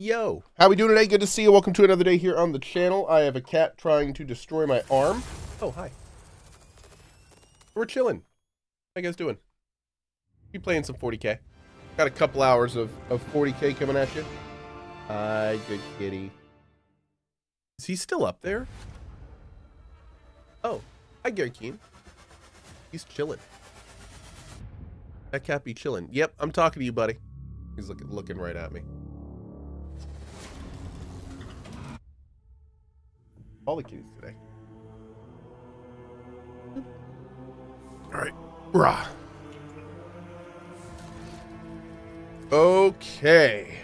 Yo, how we doing today? Good to see you. Welcome to another day here on the channel. I have a cat trying to destroy my arm. Oh, hi. We're chilling. How you guys doing? You playing some 40k? Got a couple hours of, of 40k coming at you. Hi, good kitty. Is he still up there? Oh, hi, Gary Keen. He's chilling. That cat be chilling. Yep, I'm talking to you, buddy. He's looking right at me. All the kitties today. All right, rah. Okay.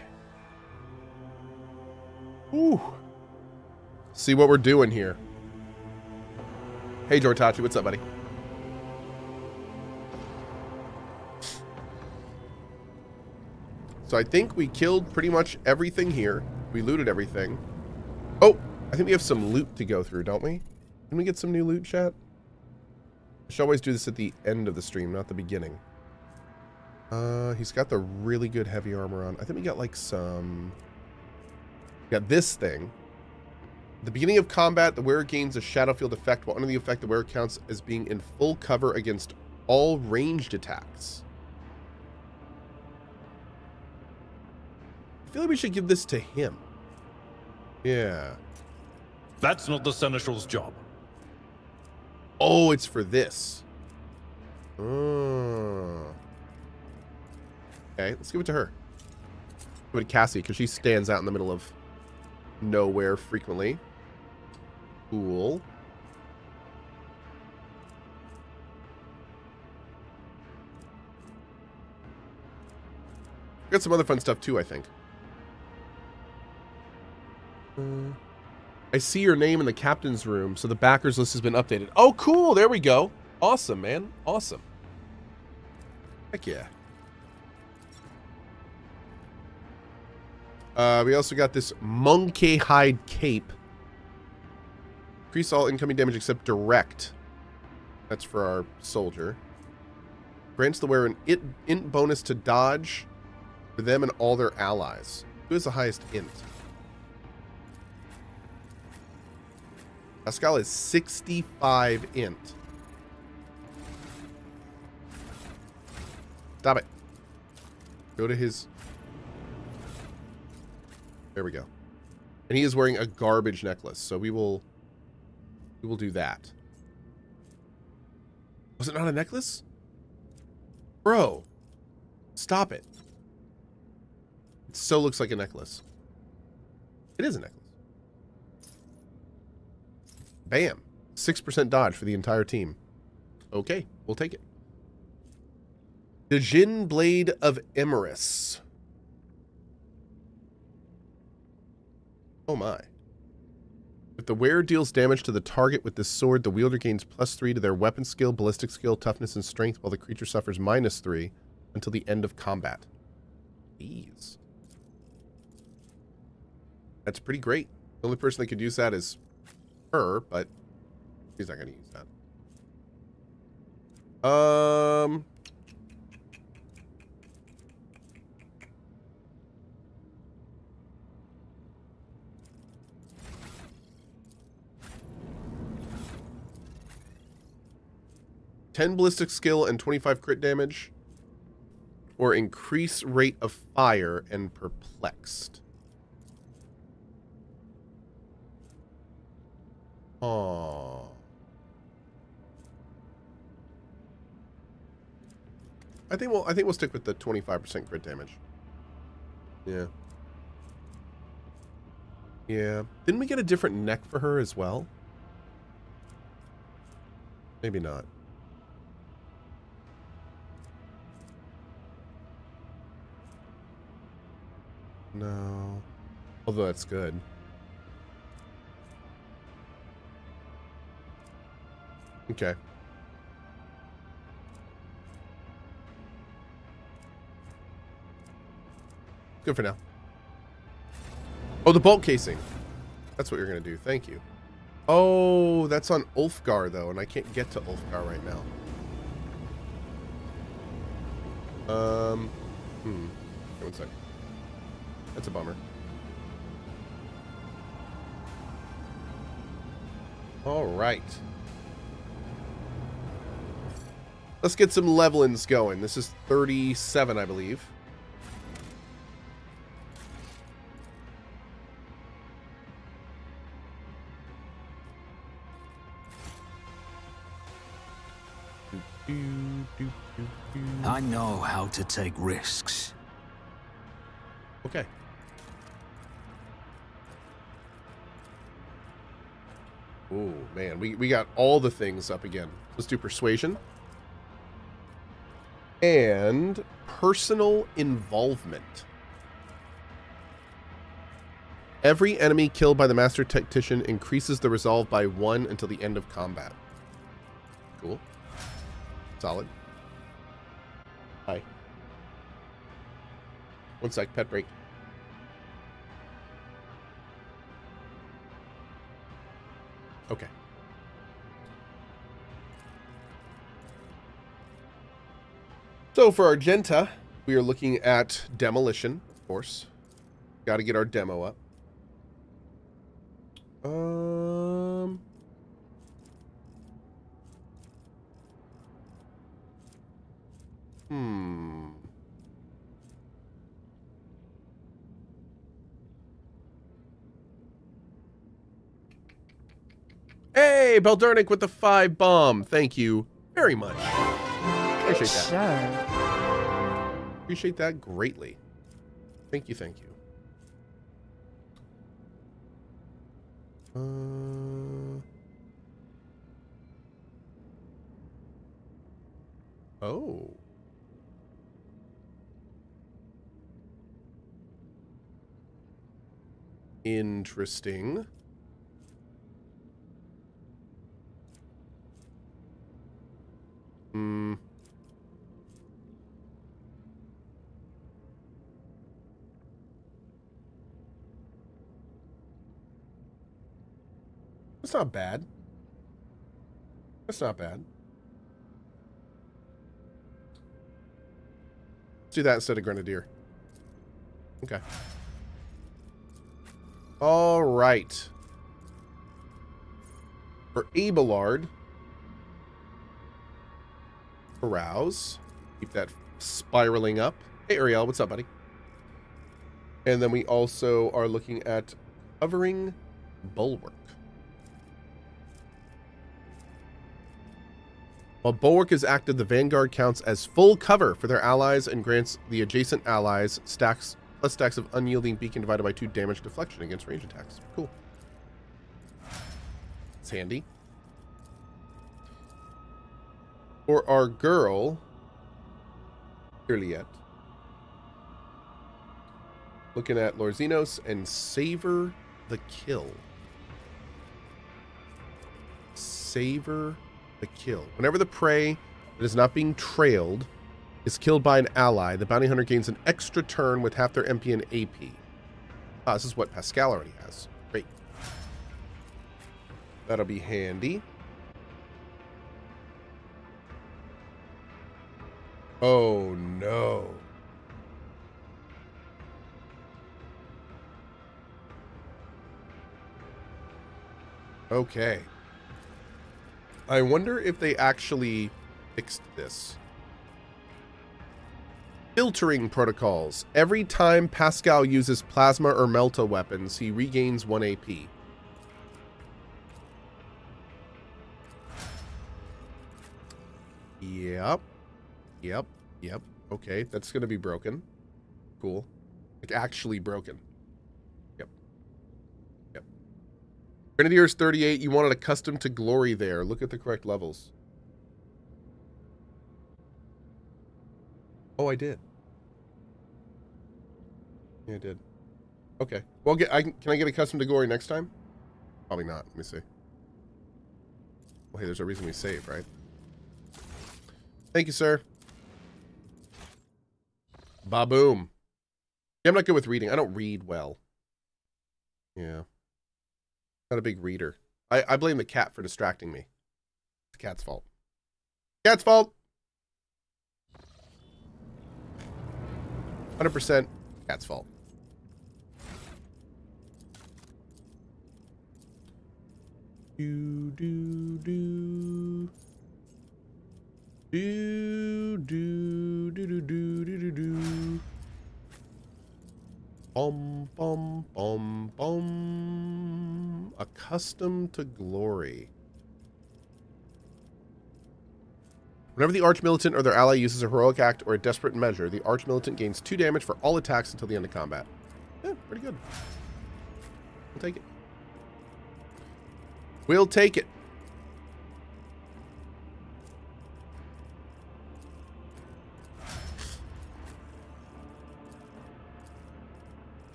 Ooh. See what we're doing here. Hey, Jortachi, what's up, buddy? So I think we killed pretty much everything here. We looted everything. Oh, I think we have some loot to go through, don't we? Can we get some new loot, chat? I should always do this at the end of the stream, not the beginning. Uh, he's got the really good heavy armor on. I think we got like some... We got this thing. The beginning of combat, the wearer gains a shadow field effect, while under the effect, the wearer counts as being in full cover against all ranged attacks. I feel like we should give this to him. Yeah. That's not the Seneschal's job. Oh, it's for this. Oh. Okay, let's give it to her. Give it to Cassie, because she stands out in the middle of nowhere frequently. Cool. Got some other fun stuff too, I think. Uh, I see your name in the captain's room, so the backers list has been updated. Oh, cool. There we go. Awesome, man. Awesome. Heck yeah. Uh, we also got this monkey hide cape. Increase all incoming damage except direct. That's for our soldier. Grants the wearer an int, int bonus to dodge for them and all their allies. Who has the highest int? Pasqal is 65 int. Stop it. Go to his... There we go. And he is wearing a garbage necklace, so we will... We will do that. Was it not a necklace? Bro. Stop it. It so looks like a necklace. It is a necklace. Bam. 6% dodge for the entire team. Okay, we'll take it. The Jin Blade of Emerus. Oh my. If the wearer deals damage to the target with this sword, the wielder gains plus 3 to their weapon skill, ballistic skill, toughness, and strength, while the creature suffers minus 3 until the end of combat. Jeez. That's pretty great. The only person that could use that is her, but she's not going to use that. Um... Ten ballistic skill and 25 crit damage, or increase rate of fire and perplexed. Oh. I think we'll I think we'll stick with the 25% crit damage. Yeah. Yeah. Didn't we get a different neck for her as well? Maybe not. No. Although that's good. Okay. Good for now. Oh, the bolt casing. That's what you're going to do. Thank you. Oh, that's on Ulfgar, though, and I can't get to Ulfgar right now. Um, hmm. One sec. That's a bummer. All right. Let's get some levelings going. This is 37, I believe. I know how to take risks. Okay. Oh, man. We, we got all the things up again. Let's do persuasion. And personal involvement. Every enemy killed by the Master Tactician increases the resolve by one until the end of combat. Cool. Solid. Hi. One sec, pet break. Okay. So for Argenta, we are looking at demolition, of course. Got to get our demo up. Um. Hmm. Hey, Beldernic with the five bomb. Thank you very much. Appreciate that. Sure. Appreciate that greatly. Thank you, thank you. Uh... Oh. Interesting. Hmm. That's not bad. That's not bad. Let's do that instead of Grenadier. Okay. All right. For Abelard, arouse. Keep that spiraling up. Hey, Ariel, what's up, buddy? And then we also are looking at covering bulwark. While Bulwark is active, the Vanguard counts as full cover for their allies and grants the adjacent allies stacks plus stacks of unyielding beacon divided by two damage deflection against range attacks. Cool. It's handy. For our girl, Juliet. Looking at Lorzinos and savor the kill. Savor the kill. Whenever the prey that is not being trailed is killed by an ally, the bounty hunter gains an extra turn with half their MP and AP. Ah, this is what Pasqal already has. Great. That'll be handy. Oh no. Okay. I wonder if they actually fixed this. Filtering protocols. Every time Pasqal uses plasma or melta weapons, he regains 1 AP. Yep. Yep. Yep. Okay, that's going to be broken. Cool. Like, actually broken. Yep. Yep. Grenadiers 38, you wanted accustomed to glory there. Look at the correct levels. Oh, I did. Yeah, I did. Okay. Well, get, I, can I get accustomed to glory next time? Probably not. Let me see. Well, hey, there's a reason we save, right? Thank you, sir. Ba-boom. Yeah, I'm not good with reading. I don't read well. Yeah. Not a big reader. I, I blame the cat for distracting me. It's the cat's fault. Cat's fault! 100% cat's fault. Do do do. Do do do do do do do Bum bum bum bum. Accustomed to glory. Whenever the Arch Militant or their ally uses a heroic act or a desperate measure, the Arch Militant gains two damage for all attacks until the end of combat. Yeah, pretty good. We'll take it. We'll take it.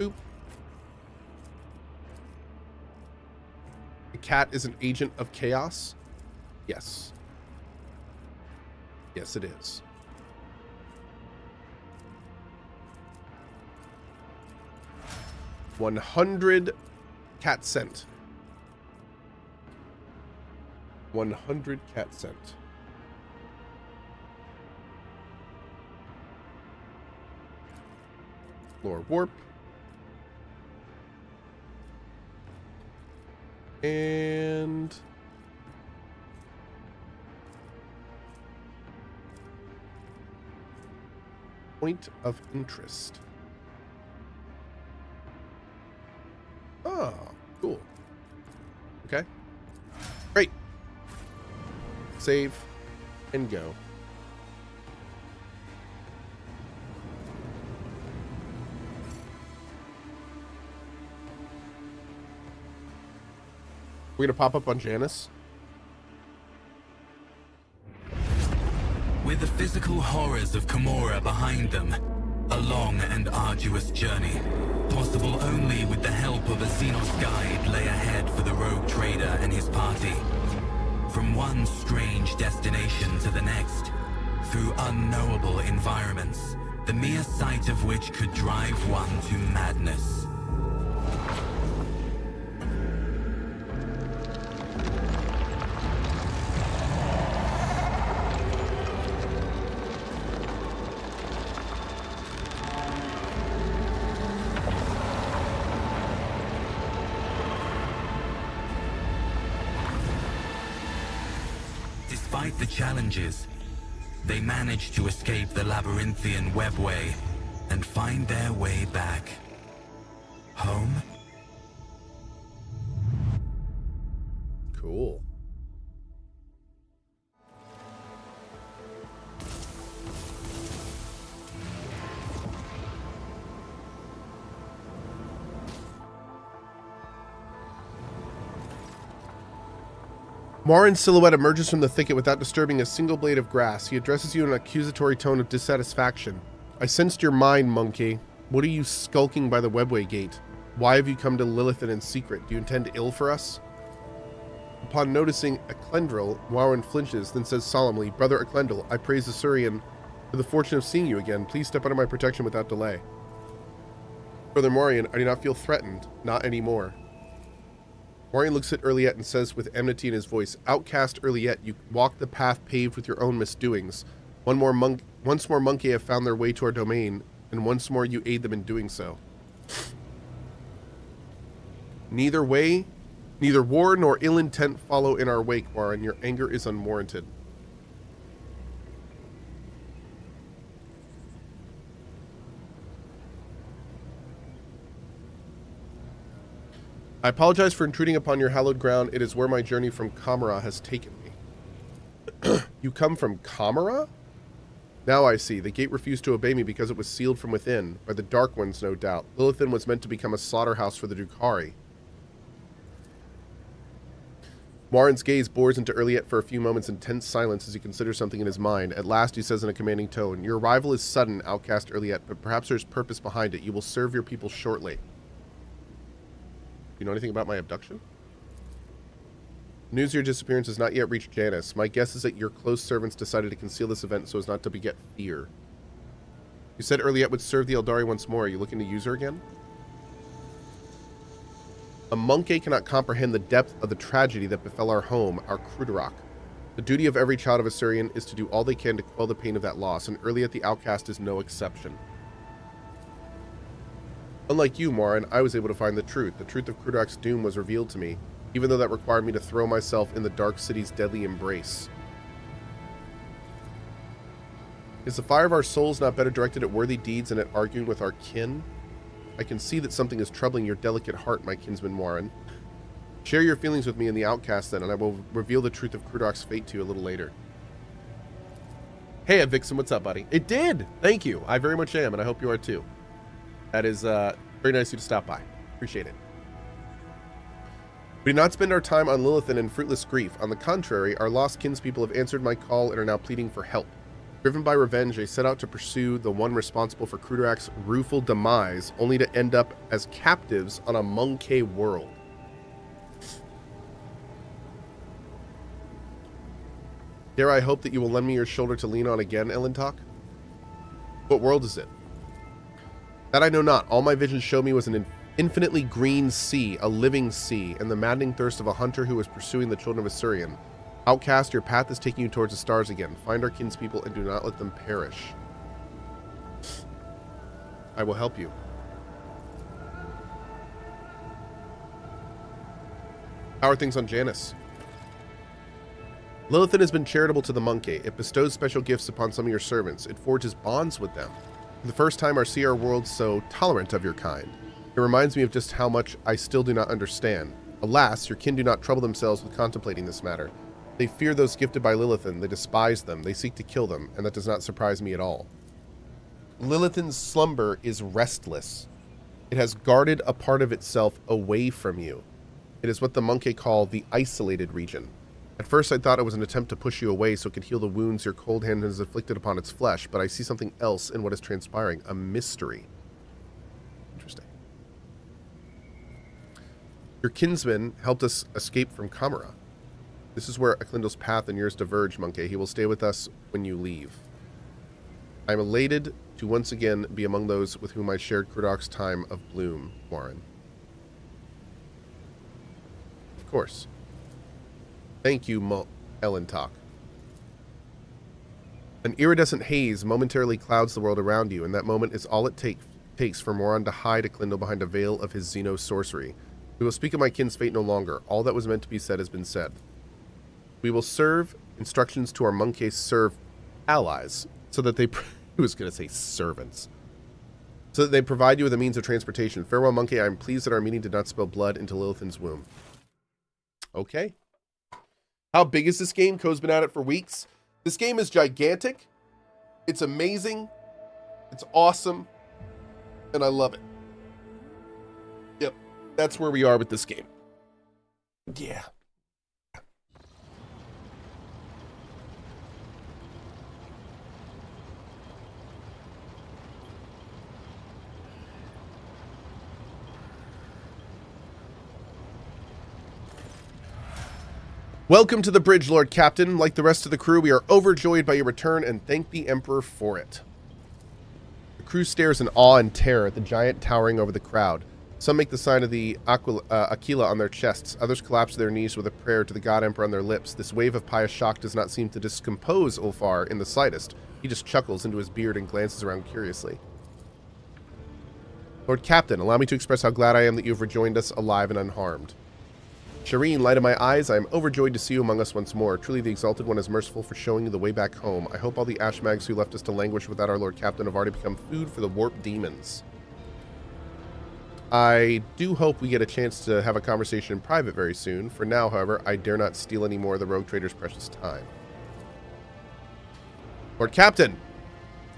Boop. The cat is an agent of chaos? Yes. Yes, it is. One hundred cat scent. One hundred cat scent. Lore warp. And point of interest. Oh, cool. Okay. Great. Save and go. We're gonna pop up on Janus. With the physical horrors of Commorragh behind them, a long and arduous journey, possible only with the help of a Xenos guide lay ahead for the rogue trader and his party. From one strange destination to the next, through unknowable environments, the mere sight of which could drive one to madness. The challenges, they managed to escape the labyrinthian webway and find their way back. Home? Cool. Marin's silhouette emerges from the thicket without disturbing a single blade of grass. He addresses you in an accusatory tone of dissatisfaction. I sensed your mind, monkey. What are you skulking by the webway gate? Why have you come to Lilithan in secret? Do you intend ill for us? Upon noticing Eklendril, Warren flinches, then says solemnly, Brother Eklendril, I praise the Surian for the fortune of seeing you again. Please step under my protection without delay. Brother Morian, I do not feel threatened. Not anymore. Morian looks at Yrliet and says with enmity in his voice, Outcast Yrliet, you walk the path paved with your own misdoings. One more monk, once more monkey have found their way to our domain, and once more you aid them in doing so. Neither way, neither war nor ill intent follow in our wake, Warren. Your anger is unwarranted. I apologize for intruding upon your hallowed ground. It is where my journey from Commorragh has taken me. you come from Commorragh? Now I see. The gate refused to obey me because it was sealed from within, by the Dark Ones, no doubt. Lilithan was meant to become a slaughterhouse for the Drukhari. Warren's gaze bores into Yrliet for a few moments in tense silence as he considers something in his mind. At last, he says in a commanding tone, Your arrival is sudden, outcast Yrliet, but perhaps there's purpose behind it. You will serve your people shortly. You know anything about my abduction? News of your disappearance has not yet reached Janus. My guess is that your close servants decided to conceal this event so as not to beget fear. You said Yrliet would serve the Aeldari once more. Are you looking to use her again? A monkey cannot comprehend the depth of the tragedy that befell our home, our Krudarok. The duty of every child of Asuryan is to do all they can to quell the pain of that loss, and Yrliet the outcast is no exception. Unlike you, Morin, I was able to find the truth. The truth of Krudok's doom was revealed to me, even though that required me to throw myself in the Dark City's deadly embrace. Is the fire of our souls not better directed at worthy deeds than at arguing with our kin? I can see that something is troubling your delicate heart, my kinsman Warren. Share your feelings with me in the outcast then, and I will reveal the truth of Krudok's fate to you a little later. Hey, Vixen, what's up, buddy? It did! Thank you. I very much am, and I hope you are too. That is uh, very nice of you to stop by. Appreciate it. We did not spend our time on Lilithan in fruitless grief. On the contrary, our lost kinspeople have answered my call and are now pleading for help. Driven by revenge, they set out to pursue the one responsible for Krudrak's rueful demise, only to end up as captives on a Monkey world. Dare I hope that you will lend me your shoulder to lean on again, Elentok? What world is it? That I know not. All my visions show me was an infinitely green sea, a living sea, and the maddening thirst of a hunter who was pursuing the children of Asuryan. Outcast, your path is taking you towards the stars again. Find our kinspeople and do not let them perish. I will help you. How are things on Janus? Lilithan has been charitable to the monkey. It bestows special gifts upon some of your servants. It forges bonds with them. The first time, I see our world so tolerant of your kind. It reminds me of just how much I still do not understand. Alas, your kin do not trouble themselves with contemplating this matter. They fear those gifted by Lilithan, they despise them, they seek to kill them, and that does not surprise me at all. Lilithan's slumber is restless. It has guarded a part of itself away from you. It is what the monkey call the isolated region. At first I thought it was an attempt to push you away so it could heal the wounds your cold hand has inflicted upon its flesh, but I see something else in what is transpiring, a mystery. Interesting. Your kinsman helped us escape from Commorragh. This is where Eklundal's path and yours diverge, Monkey. He will stay with us when you leave. I am elated to once again be among those with whom I shared Krudok's time of bloom, Warren. Of course. Thank you, Mo Elentok. An iridescent haze momentarily clouds the world around you, and that moment is all it take, takes for Moron to hide Eklundal behind a veil of his Xeno sorcery. We will speak of my kin's fate no longer. All that was meant to be said has been said. We will serve instructions to our monkey serve allies, so that they... Who was going to say servants? So that they provide you with a means of transportation. Farewell, monkey. I am pleased that our meeting did not spill blood into Lilithan's womb. Okay. How big is this game? Co's been at it for weeks. This game is gigantic. It's amazing. It's awesome. And I love it. Yep. That's where we are with this game. Yeah. Welcome to the bridge, Lord Captain. Like the rest of the crew, we are overjoyed by your return and thank the Emperor for it. The crew stares in awe and terror at the giant towering over the crowd. Some make the sign of the Aquila, uh, Aquila on their chests. Others collapse to their knees with a prayer to the God Emperor on their lips. This wave of pious shock does not seem to discompose Ulfar in the slightest. He just chuckles into his beard and glances around curiously. Lord Captain, allow me to express how glad I am that you have rejoined us alive and unharmed. Shireen, light of my eyes, I am overjoyed to see you among us once more. Truly the Exalted One is merciful for showing you the way back home. I hope all the Ashmags who left us to languish without our Lord Captain have already become food for the warp demons. I do hope we get a chance to have a conversation in private very soon. For now, however, I dare not steal any more of the Rogue Trader's precious time. Lord Captain,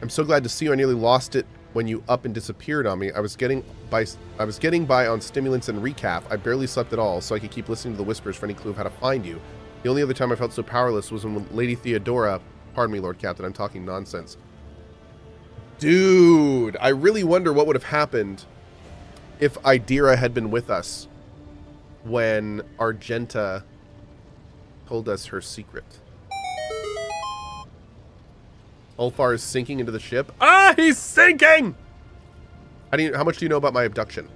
I'm so glad to see you. I nearly lost it when you up and disappeared on me. I was getting by I was getting by on stimulants and recap. I barely slept at all, so I could keep listening to the whispers for any clue of how to find you. The only other time I felt so powerless was when Lady Theodora, pardon me, Lord Captain, I'm talking nonsense. Dude, I really wonder what would have happened if Idira had been with us when Argenta told us her secret. Ulfar is sinking into the ship. Ah, he's sinking! How, do you, how much do you know about my abduction?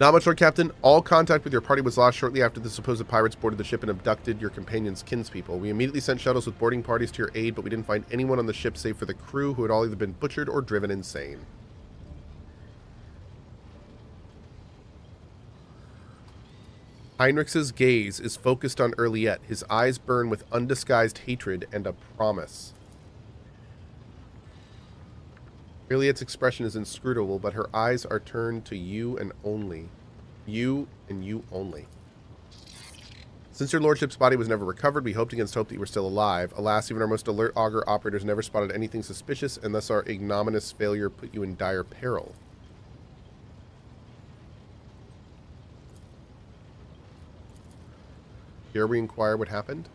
Not much, Lord Captain. All contact with your party was lost shortly after the supposed pirates boarded the ship and abducted your companion's kinspeople. We immediately sent shuttles with boarding parties to your aid, but we didn't find anyone on the ship save for the crew who had all either been butchered or driven insane. Heinrix's gaze is focused on Yrliet. His eyes burn with undisguised hatred and a promise. Yrliet's expression is inscrutable, but her eyes are turned to you and only. You and you only. Since your lordship's body was never recovered, we hoped against hope that you were still alive. Alas, even our most alert augur operators never spotted anything suspicious, and thus our ignominious failure put you in dire peril. Dare we inquire what happened?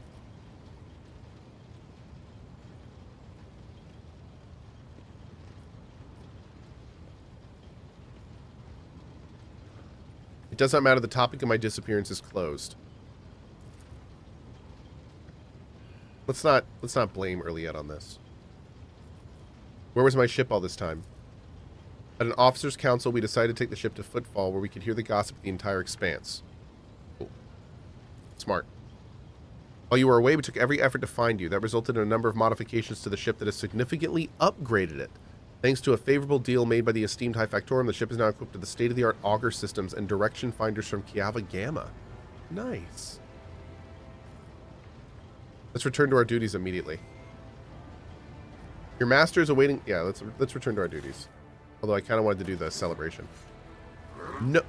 Does not matter. The topic of my disappearance is closed. Let's not let's not blame Yrliet on this. Where was my ship all this time? At an officers' council, we decided to take the ship to Footfall, where we could hear the gossip of the entire expanse. Cool. Smart. While you were away, we took every effort to find you. That resulted in a number of modifications to the ship that has significantly upgraded it. Thanks to a favorable deal made by the esteemed High Factotum, the ship is now equipped with the state-of-the-art augur systems and direction finders from Kiava Gamma. Nice. Let's return to our duties immediately. Your master is awaiting... Yeah, let's let's return to our duties. Although I kind of wanted to do the celebration. No...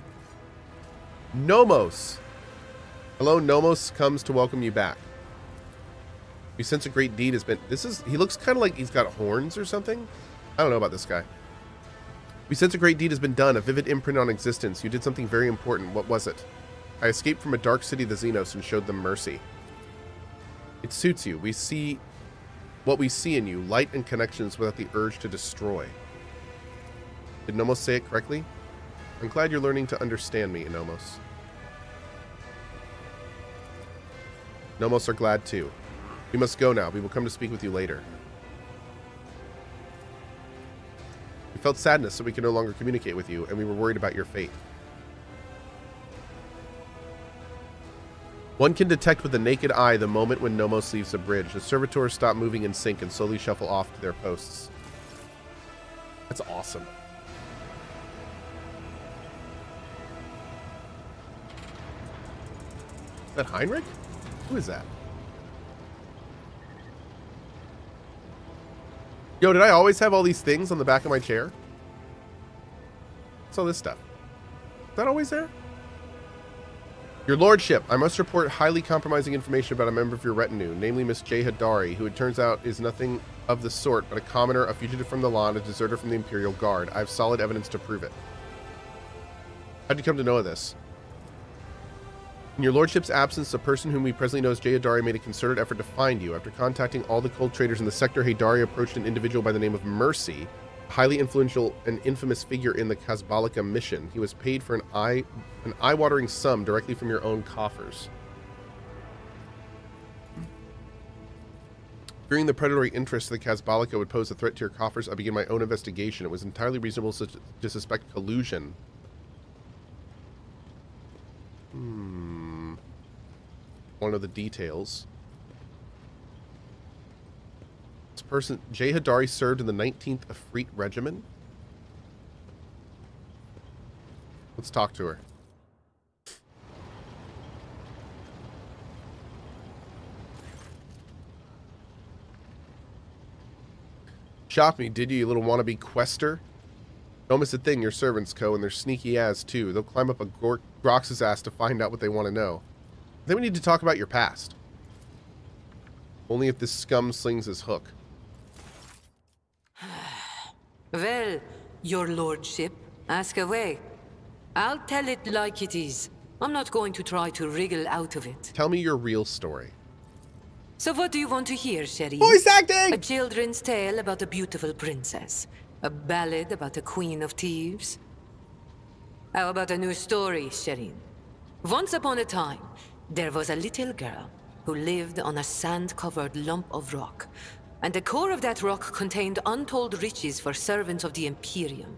Nomos! Hello, Nomos comes to welcome you back. We sense a great deed has been... This is... He looks kind of like he's got horns or something. I don't know about this guy. We sense a great deed has been done, a vivid imprint on existence. You did something very important. What was it? I escaped from a dark city, the Xenos, and showed them mercy. It suits you. We see what we see in you, light and connections without the urge to destroy. Did Nomos say it correctly? I'm glad you're learning to understand me, Nomos. Nomos are glad too. We must go now. We will come to speak with you later. Felt sadness so we could no longer communicate with you, and we were worried about your fate. One can detect with the naked eye the moment when Nomos leaves the bridge. The servitors stop moving in sync and slowly shuffle off to their posts. That's awesome. Is that Heinrix? Who is that? Yo, did I always have all these things on the back of my chair? What's all this stuff? Is that always there? Your lordship, I must report highly compromising information about a member of your retinue, namely Miss J. Hadari, who it turns out is nothing of the sort but a commoner, a fugitive from the law, and a deserter from the Imperial Guard. I have solid evidence to prove it. How'd you come to know of this? In your lordship's absence, the person whom we presently know as Jae Hadari made a concerted effort to find you. After contacting all the cold traders in the sector, Hadari approached an individual by the name of Mercy, a highly influential and infamous figure in the Kasballica mission. He was paid for an eye an eye-watering sum directly from your own coffers. Fearing the predatory interests of the Kasballica would pose a threat to your coffers, I began my own investigation. It was entirely reasonable to suspect collusion. Hmm. Want of the details. This person, Jae Hadari, served in the 19th Efreet Regiment. Let's talk to her. Shock me, did you, you little wannabe quester? Don't miss a thing, your servants, Co, and they're sneaky as, too. They'll climb up a Grox's ass to find out what they want to know. Then we need to talk about your past. Only if this scum slings his hook. Well, your lordship, ask away. I'll tell it like it is. I'm not going to try to wriggle out of it. Tell me your real story. So what do you want to hear, Sherry? Voice acting! A children's tale about a beautiful princess. A ballad about a queen of thieves. How about a new story, Shireen? Once upon a time, there was a little girl who lived on a sand-covered lump of rock and the core of that rock contained untold riches for servants of the Imperium.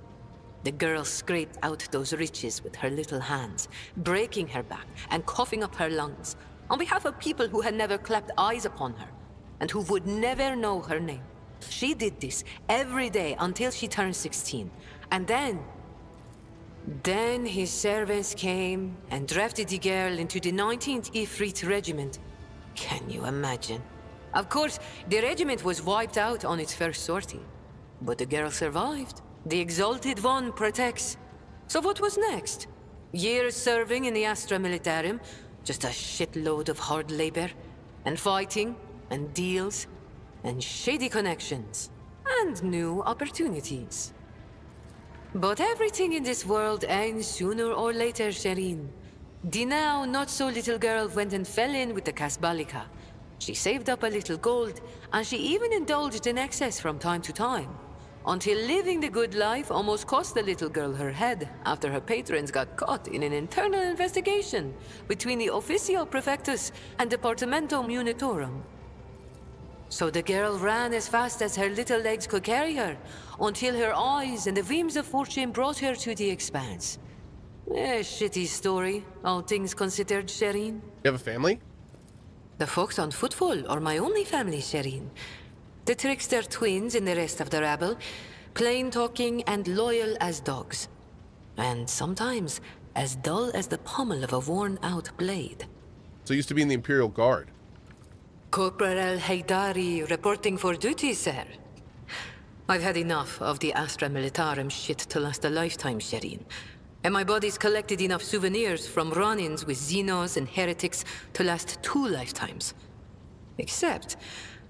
The girl scraped out those riches with her little hands, breaking her back and coughing up her lungs, on behalf of people who had never clapped eyes upon her, and who would never know her name. She did this every day until she turned 16, and then... Then his servants came and drafted the girl into the 19th Ifrit Regiment. Can you imagine? Of course, the regiment was wiped out on its first sortie. But the girl survived. The Exalted One protects. So what was next? Years serving in the Astra Militarum, just a shitload of hard labor, and fighting, and deals, and shady connections, and new opportunities. But everything in this world ends sooner or later, Shireen. The now not-so-little girl went and fell in with the Kasballica. She saved up a little gold, and she even indulged in excess from time to time. Until living the good life almost cost the little girl her head after her patrons got caught in an internal investigation between the Officio Prefectus and Departamento Munitorum. So the girl ran as fast as her little legs could carry her, until her eyes and the beams of fortune brought her to the expanse. A shitty story, all things considered, Shireen. You have a family? The folks on Footfall are my only family, Shireen. The trickster twins and the rest of the rabble, plain talking and loyal as dogs. And sometimes as dull as the pommel of a worn out blade. So you used to be in the Imperial Guard. Corporal Haydari reporting for duty, sir. I've had enough of the Astra Militarum shit to last a lifetime, Shireen. And my body's collected enough souvenirs from run-ins with Xenos and heretics to last two lifetimes. Except,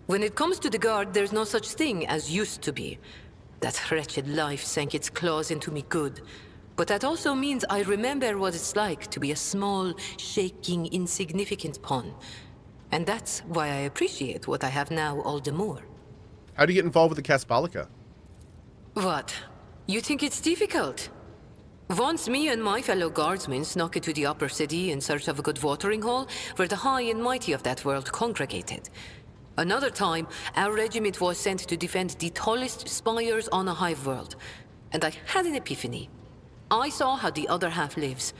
when it comes to the Guard, there's no such thing as used to be. That wretched life sank its claws into me good. But that also means I remember what it's like to be a small, shaking, insignificant pawn. And that's why I appreciate what I have now all the more. How do you get involved with the Kasballica? What? You think it's difficult? Once me and my fellow guardsmen snuck into the upper city in search of a good watering hole, where the high and mighty of that world congregated. Another time, our regiment was sent to defend the tallest spires on a hive world. And I had an epiphany. I saw how the other half lives.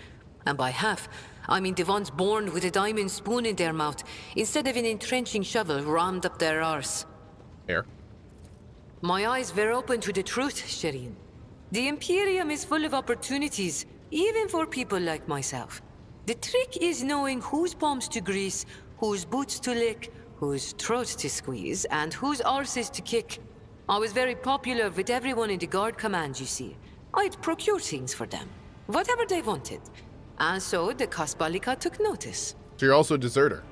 And by half, I mean the ones born with a diamond spoon in their mouth, instead of an entrenching shovel rammed up their arse. Here. My eyes were open to the truth, Shireen. The Imperium is full of opportunities, even for people like myself. The trick is knowing whose palms to grease, whose boots to lick, whose throat to squeeze, and whose arses to kick. I was very popular with everyone in the guard command, you see. I'd procure things for them, whatever they wanted. And so the Kasballica took notice. So you're also a deserter.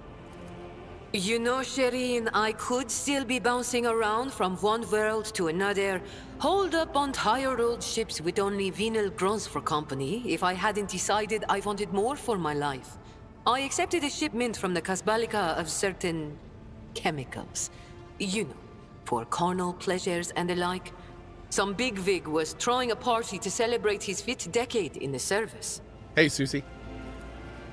You know, Shireen, I could still be bouncing around from one world to another, holed up on tired old ships with only venal grunts for company, if I hadn't decided I wanted more for my life. I accepted a shipment from the Kasballica of certain chemicals. You know, for carnal pleasures and the like. Some bigwig was throwing a party to celebrate his fifth decade in the service. Hey, Susie.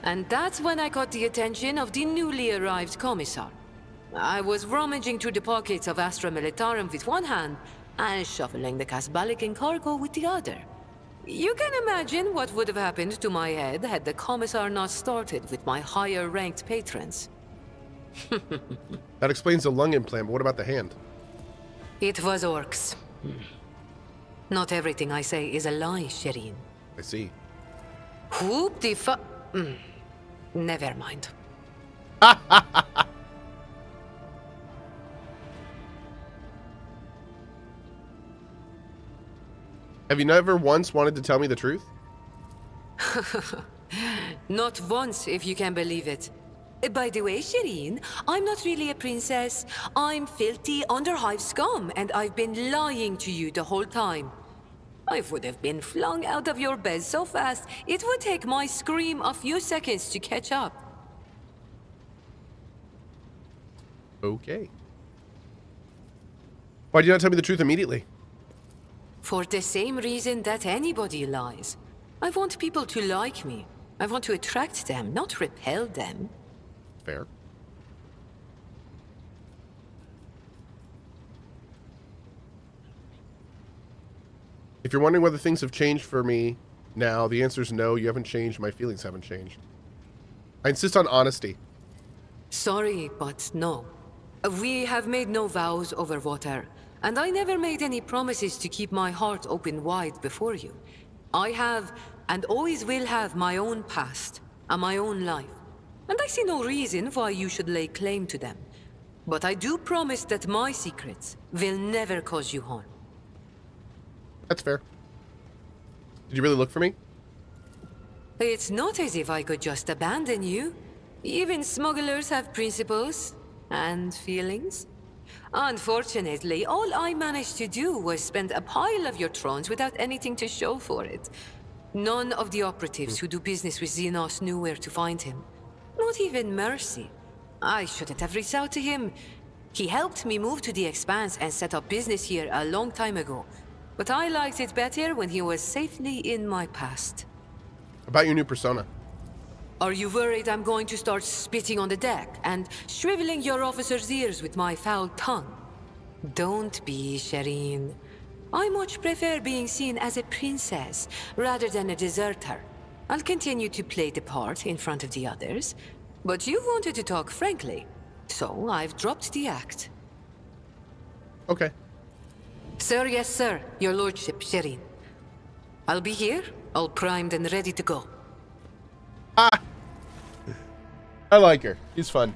And that's when I caught the attention of the newly arrived commissar. I was rummaging through the pockets of Astra Militarum with one hand and shuffling the Kasballican cargo with the other. You can imagine what would have happened to my head had the commissar not started with my higher-ranked patrons. That explains the lung implant, but what about the hand? It was orcs. Not everything I say is a lie, Shireen. I see. Whoop the fu- mm. Never mind. Have you never once wanted to tell me the truth? Not once, if you can believe it. Uh, By the way, Shireen, I'm not really a princess. I'm filthy underhive scum, and I've been lying to you the whole time. I would have been flung out of your bed so fast, it would take my scream a few seconds to catch up. Okay. Why did you not tell me the truth immediately? For the same reason that anybody lies. I want people to like me. I want to attract them, not repel them. Fair. If you're wondering whether things have changed for me now, the answer is no, you haven't changed, my feelings haven't changed. I insist on honesty. Sorry, but no. We have made no vows over water, and I never made any promises to keep my heart open wide before you. I have and always will have my own past and my own life. And I see no reason why you should lay claim to them. But I do promise that my secrets will never cause you harm. That's fair. Did you really look for me? It's not as if I could just abandon you. Even smugglers have principles and feelings. Unfortunately, all I managed to do was spend a pile of your thrones without anything to show for it. None of the operatives hmm. who do business with Xenos knew where to find him. Not even Mercy. I shouldn't have reached out to him. He helped me move to the Expanse and set up business here a long time ago. But I liked it better when he was safely in my past. About your new persona. Are you worried I'm going to start spitting on the deck and shriveling your officers' ears with my foul tongue? Don't be, Shireen. I much prefer being seen as a princess rather than a deserter. I'll continue to play the part in front of the others, but you wanted to talk frankly, so I've dropped the act. Okay. Sir, yes, sir. Your lordship, Shireen. I'll be here, all primed and ready to go. Ah! I like her. She's fun.